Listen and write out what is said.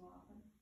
more often?